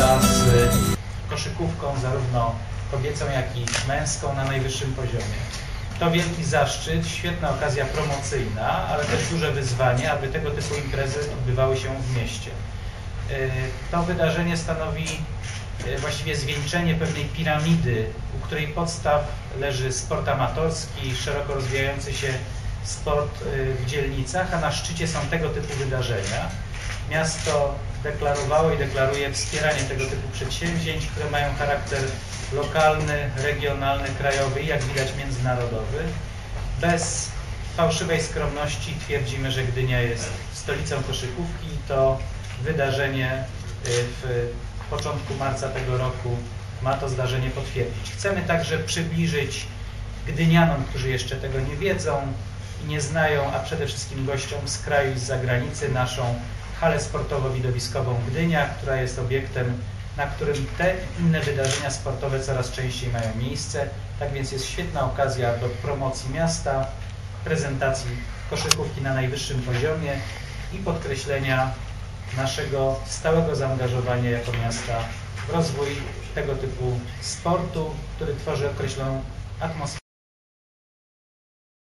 z koszykówką zarówno kobiecą, jak i męską na najwyższym poziomie. To wielki zaszczyt, świetna okazja promocyjna, ale też duże wyzwanie, aby tego typu imprezy odbywały się w mieście. E, To wydarzenie stanowi e, właściwie zwieńczenie pewnej piramidy, u której podstaw leży sport amatorski, szeroko rozwijający się sport e, w dzielnicach, a na szczycie są tego typu wydarzenia. Miasto deklarowało i deklaruje wspieranie tego typu przedsięwzięć, które mają charakter lokalny, regionalny, krajowy i jak widać międzynarodowy. Bez fałszywej skromności twierdzimy, że Gdynia jest stolicą koszykówki i to wydarzenie y, w początku marca tego roku ma to zdarzenie potwierdzić. Chcemy także przybliżyć Gdynianom, którzy jeszcze tego nie wiedzą i nie znają, a przede wszystkim gościom z kraju i z zagranicy naszą halę sportowo-widowiskową Gdynia, która jest obiektem, na którym te inne wydarzenia sportowe coraz częściej mają miejsce. Tak więc jest świetna okazja do promocji miasta, prezentacji koszykówki na najwyższym poziomie i podkreślenia naszego stałego zaangażowania jako miasta w rozwój tego typu sportu, który tworzy określoną atmosferę.